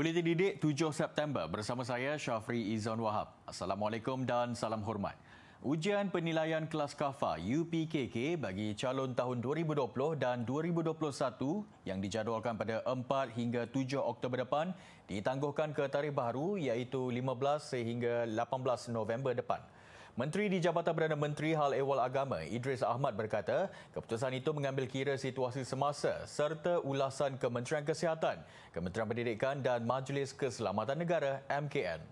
Buletin Didik 7 September bersama saya Syafri Izon Wahab. Assalamualaikum dan salam hormat. Ujian penilaian kelas KAFA UPKK bagi calon tahun 2020 dan 2021 yang dijadualkan pada 4 hingga 7 Oktober depan ditangguhkan ke tarikh baru iaitu 15 sehingga 18 November depan. Menteri di Jabatan Perdana Menteri Hal Ehwal Agama Idris Ahmad berkata, keputusan itu mengambil kira situasi semasa serta ulasan Kementerian Kesihatan, Kementerian Pendidikan dan Majlis Keselamatan Negara MKN.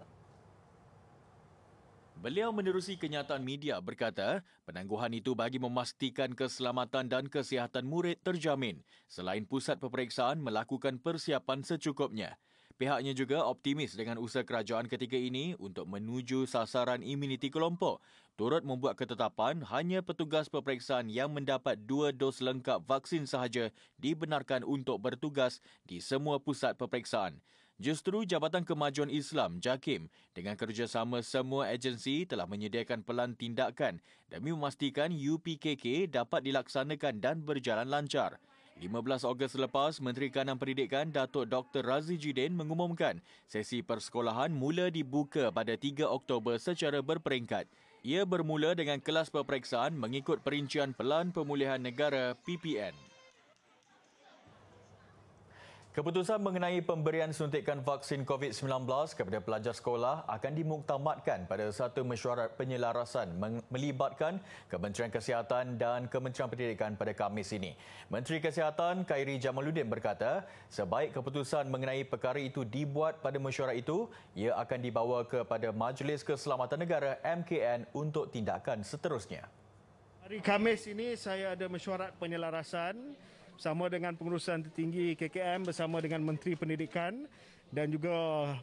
Beliau menerusi kenyataan media berkata, penangguhan itu bagi memastikan keselamatan dan kesihatan murid terjamin selain pusat peperiksaan melakukan persiapan secukupnya. Pihaknya juga optimis dengan usaha kerajaan ketika ini untuk menuju sasaran imuniti kelompok. Turut membuat ketetapan hanya petugas peperiksaan yang mendapat dua dos lengkap vaksin sahaja dibenarkan untuk bertugas di semua pusat peperiksaan. Justru Jabatan Kemajuan Islam JAKIM dengan kerjasama semua agensi telah menyediakan pelan tindakan demi memastikan UPKK dapat dilaksanakan dan berjalan lancar. 15 Ogos selepas, Menteri Kanan Pendidikan Datuk Dr. Razi Jidin mengumumkan sesi persekolahan mula dibuka pada 3 Oktober secara berperingkat. Ia bermula dengan kelas peperiksaan mengikut perincian Pelan Pemulihan Negara PPN. Keputusan mengenai pemberian suntikan vaksin COVID-19 kepada pelajar sekolah akan dimuktamadkan pada satu mesyuarat penyelarasan melibatkan Kementerian Kesihatan dan Kementerian Pendidikan pada Khamis ini. Menteri Kesihatan Khairi Jamaluddin berkata, sebaik keputusan mengenai perkara itu dibuat pada mesyuarat itu, ia akan dibawa kepada Majlis Keselamatan Negara MKN untuk tindakan seterusnya. Hari Khamis ini saya ada mesyuarat penyelarasan bersama dengan pengurusan tertinggi KKM bersama dengan Menteri Pendidikan dan juga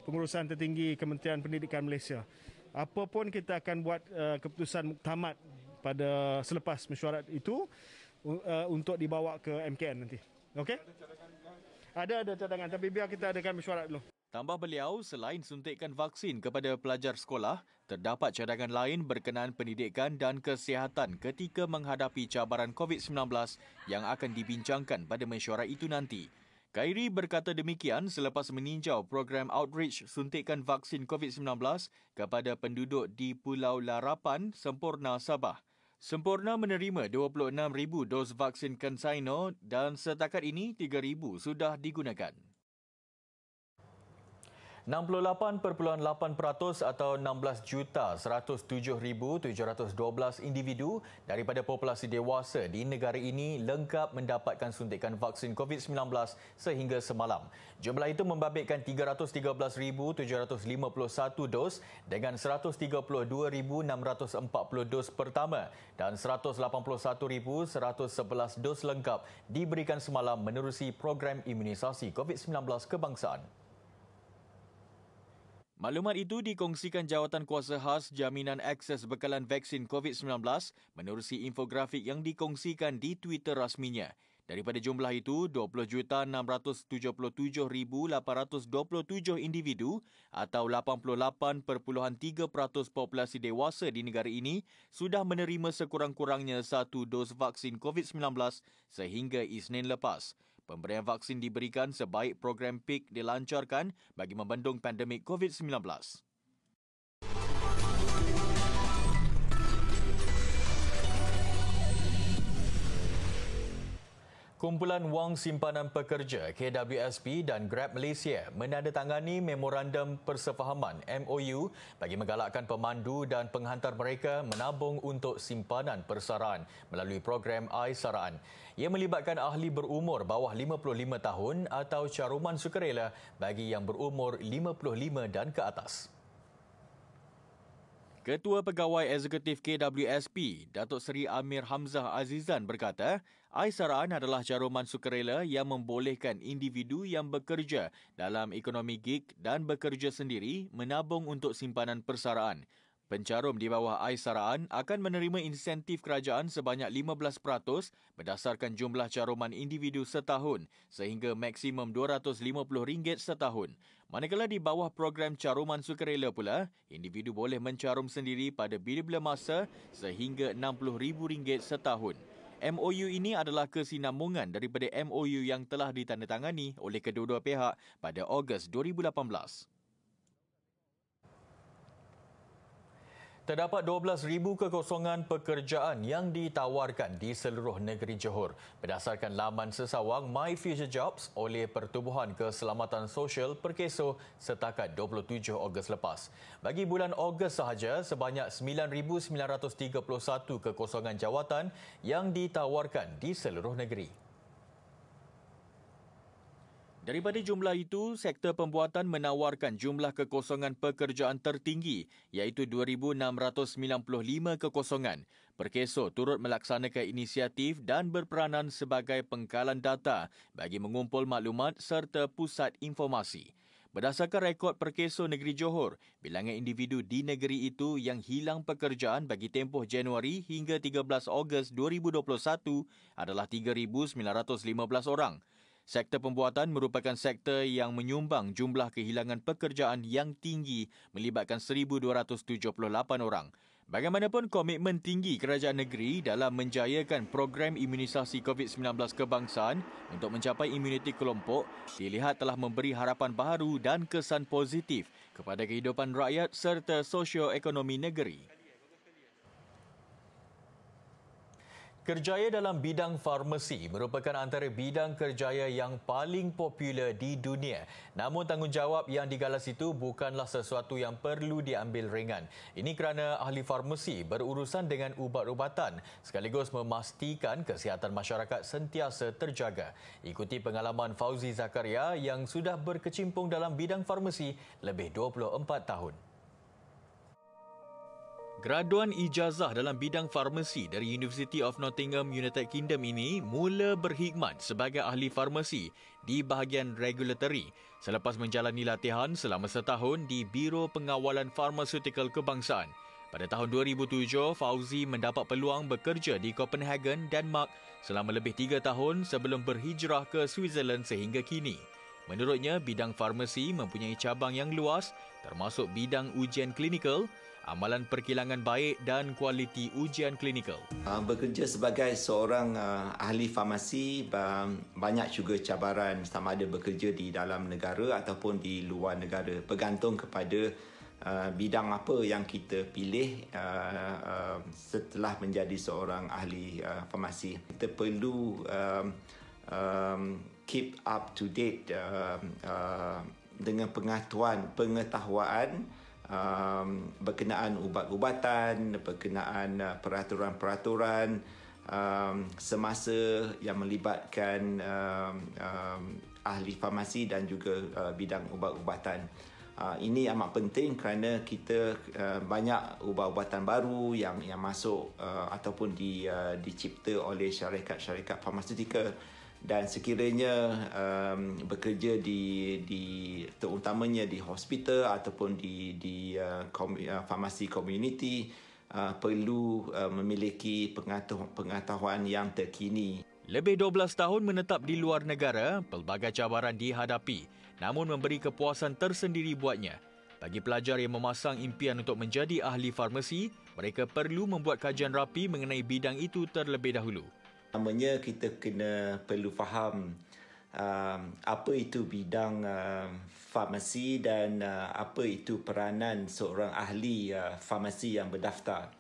pengurusan tertinggi Kementerian Pendidikan Malaysia. Apapun kita akan buat uh, keputusan muktamad pada selepas mesyuarat itu uh, untuk dibawa ke MKN nanti. Okey? Ada ada cadangan tapi biar kita adakan mesyuarat dulu. Tambah beliau, selain suntikan vaksin kepada pelajar sekolah, terdapat cadangan lain berkenaan pendidikan dan kesihatan ketika menghadapi cabaran COVID-19 yang akan dibincangkan pada mesyuarat itu nanti. Kairi berkata demikian selepas meninjau program outreach suntikan vaksin COVID-19 kepada penduduk di Pulau Larapan, Sempurna, Sabah. Sempurna menerima 26,000 dos vaksin consignor dan setakat ini 3,000 sudah digunakan. 68.8% atau 16,107,712 individu daripada populasi dewasa di negara ini lengkap mendapatkan suntikan vaksin COVID-19 sehingga semalam. Jumlah itu membabitkan 313,751 dos dengan 132,640 dos pertama dan 181,111 dos lengkap diberikan semalam menerusi program imunisasi COVID-19 kebangsaan. Maklumat itu dikongsikan Jawatan Kuasa Khas Jaminan Akses Bekalan Vaksin COVID-19 menerusi infografik yang dikongsikan di Twitter rasminya. Daripada jumlah itu, 20,677,827 individu atau 88.3% populasi dewasa di negara ini sudah menerima sekurang-kurangnya satu dos vaksin COVID-19 sehingga Isnin lepas. Pemberian vaksin diberikan sebaik program PIK dilancarkan bagi membendung pandemik COVID-19. Kumpulan Wang Simpanan Pekerja KWSP dan Grab Malaysia menandatangani Memorandum Persefahaman MOU bagi menggalakkan pemandu dan penghantar mereka menabung untuk simpanan persaraan melalui program iSaraan. Ia melibatkan ahli berumur bawah 55 tahun atau caruman sukarela bagi yang berumur 55 dan ke atas. Ketua Pegawai Eksekutif KWSP, Datuk Seri Amir Hamzah Azizan berkata, Aisaraan adalah caruman sukarela yang membolehkan individu yang bekerja dalam ekonomi gig dan bekerja sendiri menabung untuk simpanan persaraan. Pencarum di bawah Aisaraan akan menerima insentif kerajaan sebanyak 15% berdasarkan jumlah caruman individu setahun sehingga maksimum RM250 setahun. Manakala di bawah program caruman sukarela pula, individu boleh mencarum sendiri pada bila-bila masa sehingga RM60,000 setahun. MOU ini adalah kesinambungan daripada MOU yang telah ditandatangani oleh kedua-dua pihak pada Ogos 2018. Terdapat 12,000 kekosongan pekerjaan yang ditawarkan di seluruh negeri Johor berdasarkan laman sesawang My Future Jobs oleh Pertubuhan Keselamatan Sosial Perkeso setakat 27 Ogos lepas. Bagi bulan Ogos sahaja, sebanyak 9,931 kekosongan jawatan yang ditawarkan di seluruh negeri. Daripada jumlah itu, sektor pembuatan menawarkan jumlah kekosongan pekerjaan tertinggi iaitu 2,695 kekosongan. Perkeso turut melaksanakan inisiatif dan berperanan sebagai pengkalan data bagi mengumpul maklumat serta pusat informasi. Berdasarkan rekod Perkeso Negeri Johor, bilangan individu di negeri itu yang hilang pekerjaan bagi tempoh Januari hingga 13 Ogos 2021 adalah 3,915 orang. Sektor pembuatan merupakan sektor yang menyumbang jumlah kehilangan pekerjaan yang tinggi melibatkan 1,278 orang. Bagaimanapun komitmen tinggi kerajaan negeri dalam menjayakan program imunisasi COVID-19 kebangsaan untuk mencapai imuniti kelompok dilihat telah memberi harapan baru dan kesan positif kepada kehidupan rakyat serta sosioekonomi negeri. Kerjaya dalam bidang farmasi merupakan antara bidang kerjaya yang paling popular di dunia. Namun tanggungjawab yang digalas itu bukanlah sesuatu yang perlu diambil ringan. Ini kerana ahli farmasi berurusan dengan ubat-ubatan sekaligus memastikan kesihatan masyarakat sentiasa terjaga. Ikuti pengalaman Fauzi Zakaria yang sudah berkecimpung dalam bidang farmasi lebih 24 tahun. Graduan ijazah dalam bidang farmasi dari University of Nottingham, United Kingdom ini mula berkhidmat sebagai ahli farmasi di bahagian regulatory selepas menjalani latihan selama setahun di Biro Pengawalan Farmaceutical Kebangsaan. Pada tahun 2007, Fauzi mendapat peluang bekerja di Copenhagen, Denmark selama lebih tiga tahun sebelum berhijrah ke Switzerland sehingga kini. Menurutnya, bidang farmasi mempunyai cabang yang luas termasuk bidang ujian klinikal, amalan perkilangan baik dan kualiti ujian klinikal. Uh, bekerja sebagai seorang uh, ahli farmasi banyak juga cabaran sama ada bekerja di dalam negara ataupun di luar negara bergantung kepada uh, bidang apa yang kita pilih setelah menjadi seorang ahli farmasi. Kita perlu keep up to date dengan pengetahuan pengetahuan um, berkenaan ubat-ubatan, berkenaan uh, peraturan-peraturan um, semasa yang melibatkan um, um, ahli farmasi dan juga uh, bidang ubat-ubatan. Uh, ini amat penting kerana kita uh, banyak ubat-ubatan baru yang yang masuk uh, ataupun di uh, dicipta oleh syarikat-syarikat farmaseutika dan sekiranya um, bekerja di di terutamanya di hospital ataupun di di uh, uh, farmasi community uh, perlu uh, memiliki pengetahuan yang terkini. Lebih 12 tahun menetap di luar negara, pelbagai cabaran dihadapi namun memberi kepuasan tersendiri buatnya. Bagi pelajar yang memasang impian untuk menjadi ahli farmasi, mereka perlu membuat kajian rapi mengenai bidang itu terlebih dahulu. Pertamanya kita kena perlu faham uh, apa itu bidang uh, farmasi dan uh, apa itu peranan seorang ahli uh, farmasi yang berdaftar.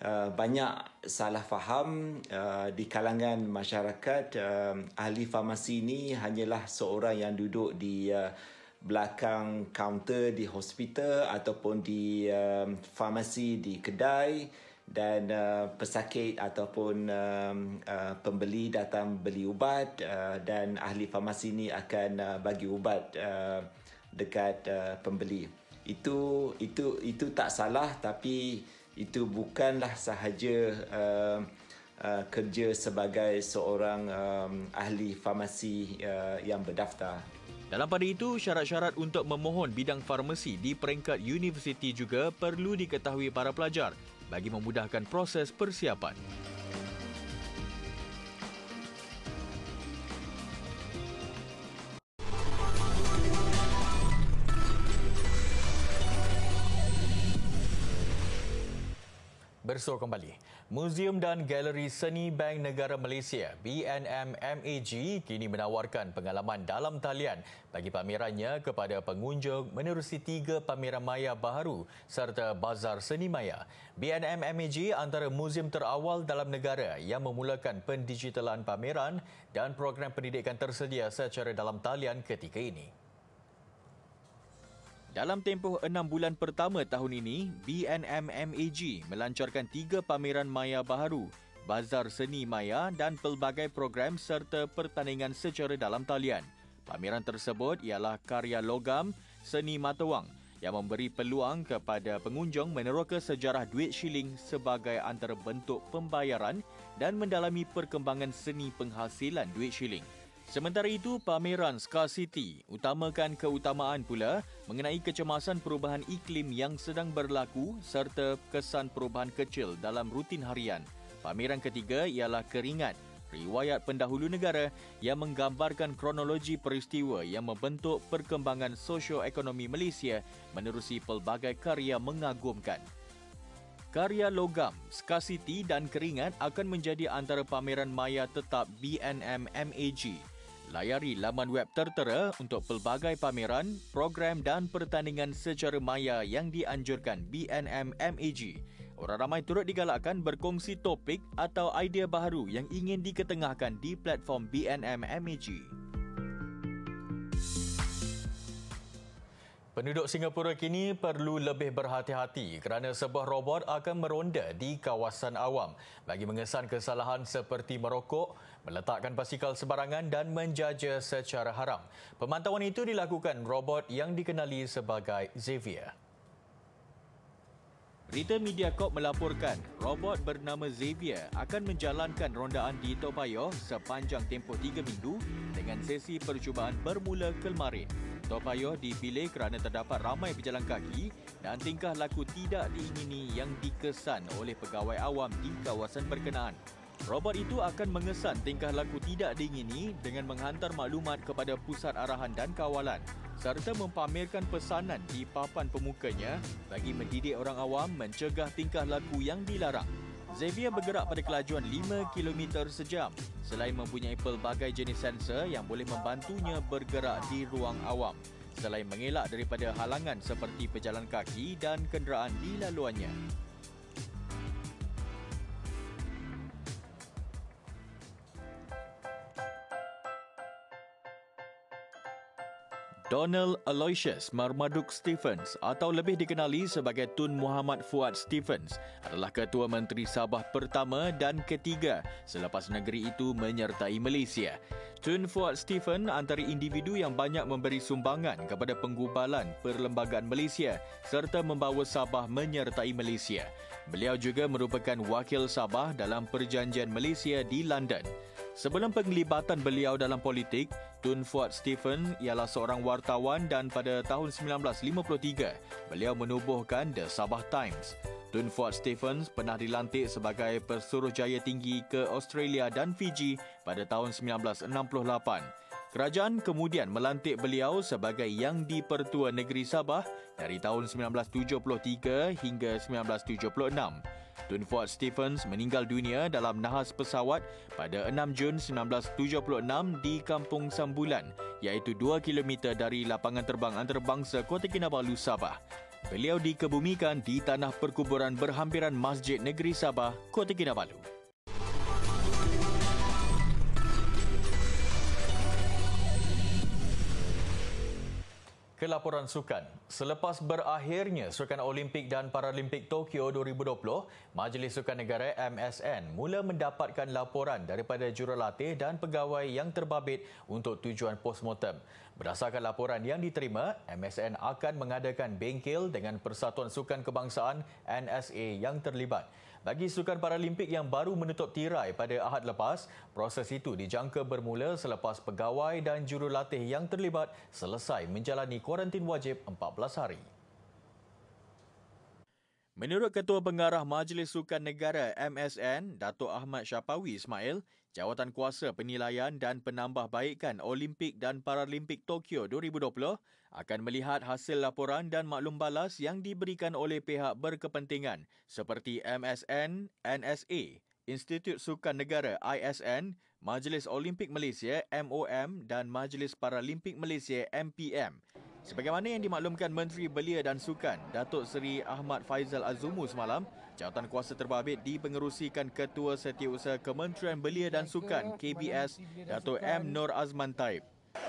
Uh, banyak salah faham uh, di kalangan masyarakat uh, ahli farmasi ini hanyalah seorang yang duduk di uh, belakang kaunter di hospital ataupun di uh, farmasi di kedai dan uh, pesakit ataupun um, uh, pembeli datang beli ubat uh, dan ahli farmasi ini akan uh, bagi ubat uh, dekat uh, pembeli. Itu itu itu tak salah tapi itu bukanlah sahaja uh, uh, kerja sebagai seorang um, ahli farmasi uh, yang berdaftar. Dalam pada itu, syarat-syarat untuk memohon bidang farmasi di peringkat universiti juga perlu diketahui para pelajar bagi memudahkan proses persiapan. Bersua kembali. Muzium dan Galeri Seni Bank Negara Malaysia BNM MAG kini menawarkan pengalaman dalam talian bagi pamerannya kepada pengunjung menerusi tiga pameran maya baharu serta bazar seni maya. BNM MAG antara muzium terawal dalam negara yang memulakan pendigitalan pameran dan program pendidikan tersedia secara dalam talian ketika ini. Dalam tempoh enam bulan pertama tahun ini, BNM MAG melancarkan tiga pameran maya baharu, bazar seni maya dan pelbagai program serta pertandingan secara dalam talian. Pameran tersebut ialah karya logam seni mata wang yang memberi peluang kepada pengunjung meneroka sejarah duit shilling sebagai antara bentuk pembayaran dan mendalami perkembangan seni penghasilan duit shilling. Sementara itu, pameran Scar City utamakan keutamaan pula mengenai kecemasan perubahan iklim yang sedang berlaku serta kesan perubahan kecil dalam rutin harian. Pameran ketiga ialah Keringat, riwayat pendahulu negara yang menggambarkan kronologi peristiwa yang membentuk perkembangan sosioekonomi Malaysia menerusi pelbagai karya mengagumkan. Karya logam, City dan Keringat akan menjadi antara pameran maya tetap BNM MAG Layari laman web tertera untuk pelbagai pameran, program dan pertandingan secara maya yang dianjurkan BNM MAG. Orang ramai turut digalakkan berkongsi topik atau idea baharu yang ingin diketengahkan di platform BNM MAG. Penduduk Singapura kini perlu lebih berhati-hati kerana sebuah robot akan meronda di kawasan awam bagi mengesan kesalahan seperti merokok, meletakkan basikal sebarangan dan menjaja secara haram. Pemantauan itu dilakukan robot yang dikenali sebagai Xavier. Berita Media Corp melaporkan robot bernama Xavier akan menjalankan rondaan di Toa Payoh sepanjang tempoh 3 minggu dengan sesi percubaan bermula kemarin. Tok Payoh dipilih kerana terdapat ramai pejalan kaki dan tingkah laku tidak diingini yang dikesan oleh pegawai awam di kawasan berkenaan. Robot itu akan mengesan tingkah laku tidak diingini dengan menghantar maklumat kepada pusat arahan dan kawalan serta mempamerkan pesanan di papan pemukanya bagi mendidik orang awam mencegah tingkah laku yang dilarang. Xavier bergerak pada kelajuan 5 km sejam selain mempunyai pelbagai jenis sensor yang boleh membantunya bergerak di ruang awam selain mengelak daripada halangan seperti pejalan kaki dan kenderaan di laluannya. Donald Aloysius Marmaduk Stephens atau lebih dikenali sebagai Tun Muhammad Fuad Stephens adalah Ketua Menteri Sabah pertama dan ketiga selepas negeri itu menyertai Malaysia. Tun Fuad Stephens antara individu yang banyak memberi sumbangan kepada penggubalan perlembagaan Malaysia serta membawa Sabah menyertai Malaysia. Beliau juga merupakan wakil Sabah dalam perjanjian Malaysia di London. Sebelum penglibatan beliau dalam politik, Tun Fuad Stephen ialah seorang wartawan dan pada tahun 1953, beliau menubuhkan The Sabah Times. Tun Fuad Stephens pernah dilantik sebagai Pesuruhjaya Tinggi ke Australia dan Fiji pada tahun 1968. Kerajaan kemudian melantik beliau sebagai Yang di-Pertua Negeri Sabah dari tahun 1973 hingga 1976. Tun Fuad Stephens meninggal dunia dalam nahas pesawat pada 6 Jun 1976 di Kampung Sambulan iaitu 2 km dari lapangan terbang antarabangsa Kota Kinabalu, Sabah. Beliau dikebumikan di tanah perkuburan berhampiran Masjid Negeri Sabah, Kota Kinabalu. Ke laporan sukan. Selepas berakhirnya Sukan Olimpik dan Paralimpik Tokyo 2020, Majlis Sukan Negara MSN mula mendapatkan laporan daripada jurulatih dan pegawai yang terbabit untuk tujuan postmortem. Berdasarkan laporan yang diterima, MSN akan mengadakan bengkel dengan Persatuan Sukan Kebangsaan NSA yang terlibat. Bagi Sukan Paralimpik yang baru menutup tirai pada Ahad lepas, proses itu dijangka bermula selepas pegawai dan jurulatih yang terlibat selesai menjalani kuarantin wajib 14 hari. Menurut Ketua Pengarah Majlis Sukan Negara MSN, Datuk Ahmad Syapawi Ismail, Jawatan Kuasa Penilaian dan Penambahbaikan Olimpik dan Paralimpik Tokyo 2020 akan melihat hasil laporan dan maklum balas yang diberikan oleh pihak berkepentingan seperti MSN, NSA, Institut Sukan Negara ISN, Majlis Olimpik Malaysia MOM dan Majlis Paralimpik Malaysia MPM. Sebagaimana yang dimaklumkan Menteri Belia dan Sukan, Datuk Seri Ahmad Faizal Azumu semalam, jawatan kuasa terbabit dipengerusikan Ketua Setiausaha Kementerian Belia dan Sukan KBS, Datuk M Nur Azman Taib.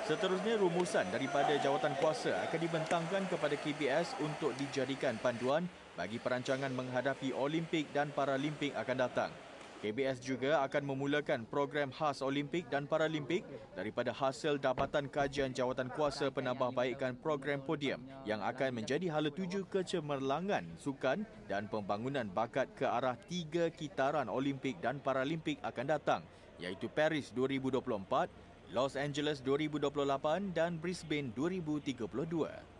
Seterusnya rumusan daripada jawatan kuasa akan dibentangkan kepada KBS untuk dijadikan panduan bagi perancangan menghadapi Olimpik dan Paralimpik akan datang. KBS juga akan memulakan program khas Olimpik dan Paralimpik daripada hasil dapatan kajian jawatan kuasa penambahbaikan program podium yang akan menjadi hala tuju kecemerlangan sukan dan pembangunan bakat ke arah tiga kitaran Olimpik dan Paralimpik akan datang iaitu Paris 2024, Los Angeles 2028 dan Brisbane 2032.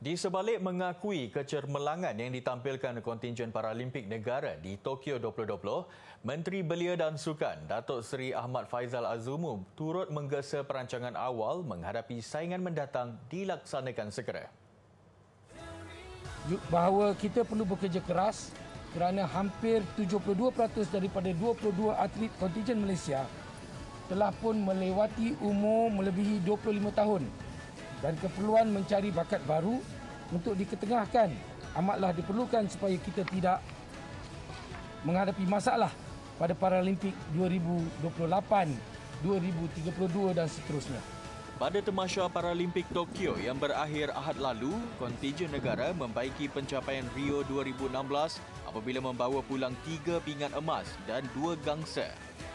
Di sebalik mengakui kecermelangan yang ditampilkan kontingen Paralimpik negara di Tokyo 2020, Menteri Belia dan Sukan Datuk Seri Ahmad Faizal Azumu turut menggesa perancangan awal menghadapi saingan mendatang dilaksanakan segera. Bahawa kita perlu bekerja keras kerana hampir 72% daripada 22 atlet kontingen Malaysia telah pun melewati umur melebihi 25 tahun dan keperluan mencari bakat baru untuk diketengahkan amatlah diperlukan supaya kita tidak menghadapi masalah pada Paralimpik 2028, 2032 dan seterusnya. Pada Temasya Paralimpik Tokyo yang berakhir Ahad lalu, kontingen negara membaiki pencapaian Rio 2016 apabila membawa pulang tiga pingat emas dan dua gangsa.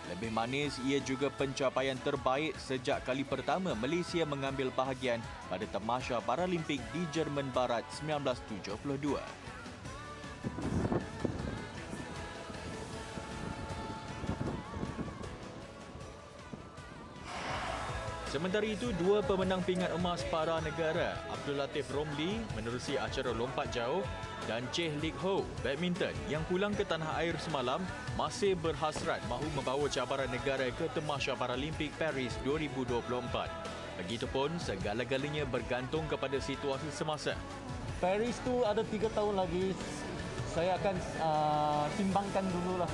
Lebih manis, ia juga pencapaian terbaik sejak kali pertama Malaysia mengambil bahagian pada Temasya Paralimpik di Jerman Barat 1972. Sementara itu, dua pemenang pingat emas para negara, Abdul Latif Romli menerusi acara lompat jauh dan Cheh Lik Ho, badminton yang pulang ke tanah air semalam masih berhasrat mahu membawa cabaran negara ke Temasya Paralimpik Paris 2024. Begitupun, segala-galanya bergantung kepada situasi semasa. Paris tu ada tiga tahun lagi. Saya akan uh, timbangkan dululah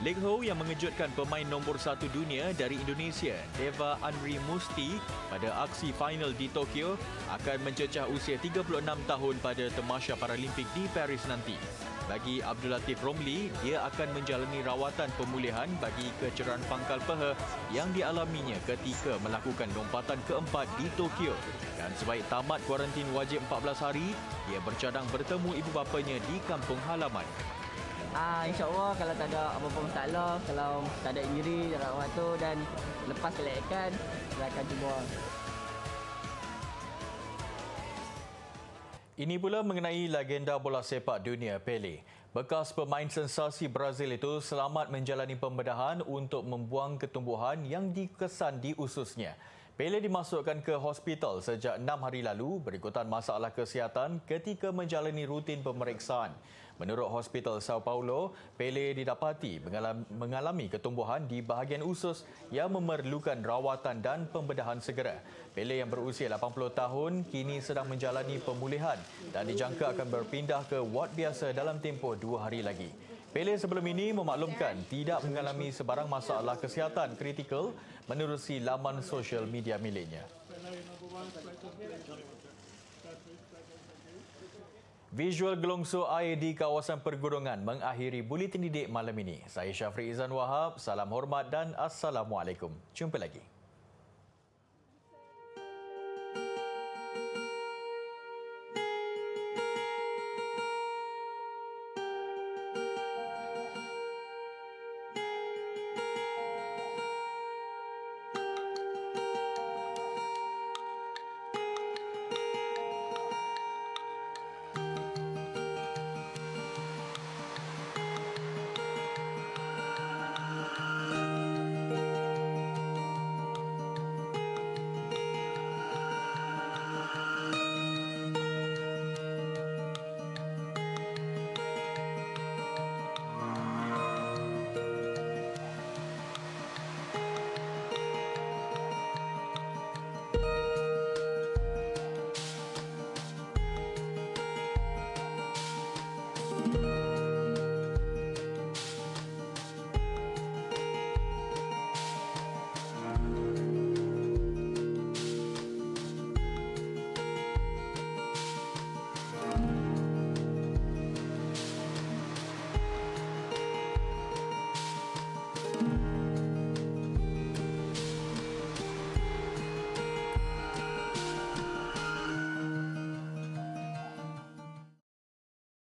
Leg Ho yang mengejutkan pemain nombor satu dunia dari Indonesia, Deva Anri Musti pada aksi final di Tokyo akan mencecah usia 36 tahun pada Temasya Paralimpik di Paris nanti. Bagi Abdul Latif Romli, dia akan menjalani rawatan pemulihan bagi kecerahan pangkal peha yang dialaminya ketika melakukan lompatan keempat di Tokyo. Dan sebaik tamat kuarantin wajib 14 hari, dia bercadang bertemu ibu bapanya di kampung halaman. Ah, InsyaAllah kalau tak ada apa-apa masalah, kalau tak ada injury dalam waktu dan lepas kelayakan, saya akan cuba. Ini pula mengenai legenda bola sepak dunia Pele. Bekas pemain sensasi Brazil itu selamat menjalani pembedahan untuk membuang ketumbuhan yang dikesan di ususnya. Pele dimasukkan ke hospital sejak enam hari lalu berikutan masalah kesihatan ketika menjalani rutin pemeriksaan. Menurut Hospital Sao Paulo, Pele didapati mengalami ketumbuhan di bahagian usus yang memerlukan rawatan dan pembedahan segera. Pele yang berusia 80 tahun kini sedang menjalani pemulihan dan dijangka akan berpindah ke ward biasa dalam tempoh dua hari lagi. Pele sebelum ini memaklumkan tidak mengalami sebarang masalah kesihatan kritikal menerusi laman sosial media miliknya. Visual gelongso air di kawasan pergurungan mengakhiri buletin didik malam ini. Saya Syafri Izan Wahab, salam hormat dan Assalamualaikum. Jumpa lagi.